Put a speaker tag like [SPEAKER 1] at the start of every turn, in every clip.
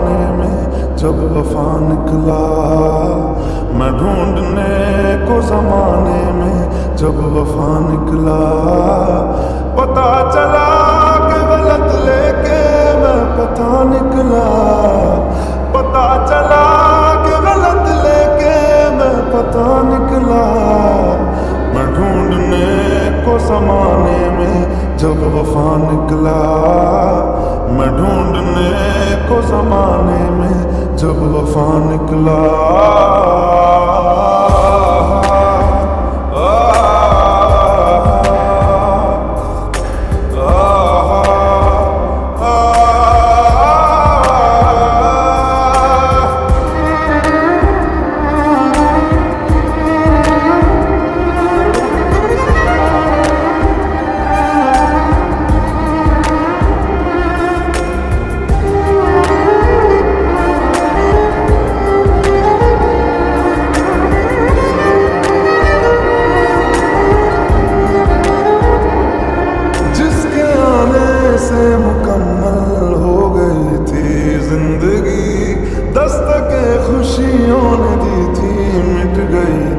[SPEAKER 1] کونے میں جب وفا نکلا، میں ڈھونڈنے کو زمانے میں جب وفا نکلا پتا چلا کہ غلط لے کے میں پتا نکلا۔ پتا چلا کہ غلط لے کے میں پتا نکلا۔ میں ڈھونڈنے کو زمانے میں جب وفا نکلا میں ڈھونڈنے کو زمانے میں جب وفا نکلا۔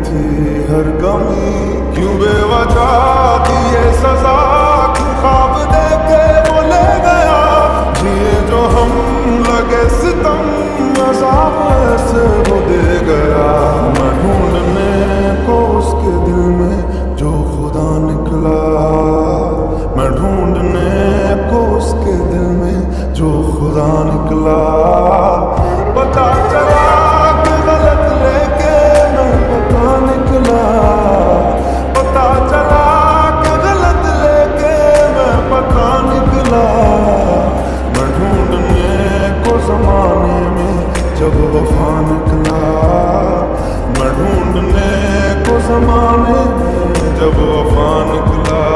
[SPEAKER 1] تھی ہر کمی کیوں بے وجہ دیے سزا خواب دے کے وہ لے گیا؟ جیے جو ہم لگے ستم عذاب ایسے وہ دے گیا۔ میں ڈھونڈنے کو اس کے دل میں جو خدا نکلا۔ میں ڈھونڈنے کو اس کے دل میں جو خدا نکلا۔ جب وفا نکلا میں ڈھونڈنے کو زمانے جب وفا نکلا۔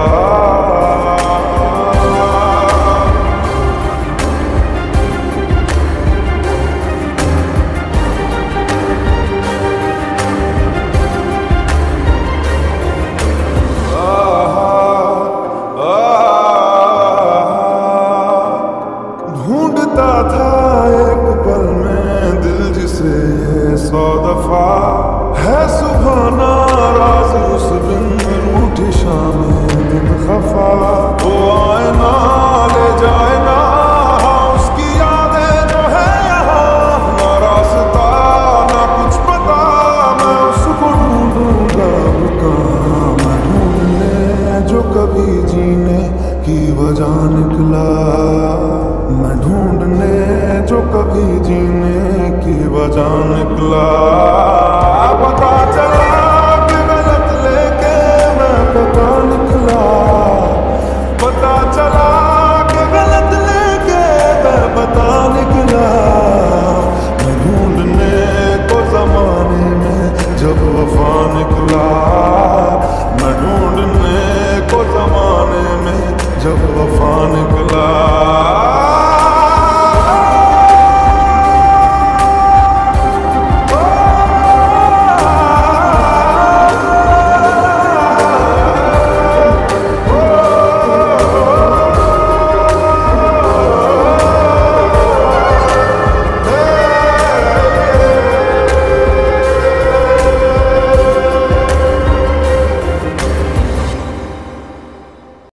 [SPEAKER 1] دفعہ ہے سبحانہ راز اس دن روٹھی شام دن خفا۔ وہ آئے نا، لے جائے ہاں، اس کی یادیں جو ہے یہاں۔ نہ راستہ، نہ کچھ پتا میں اس کو ڈھونڈوں گا کہاں میں ڈھونڈنے جو کبھی جینے کی وجہ نکلا۔ میں ڈھونڈنے جو کبھی جینے کی نکلا۔ پتا چلا کہ غلط لے کے میں پتا نکلا۔ پتا چلا کہ غلط لے کے میں پتا نکلا۔ میں ڈھونڈنے کو زمانے میں جب وفا نکلا۔ میں ڈھونڈنے کو زمانے میں جب وفا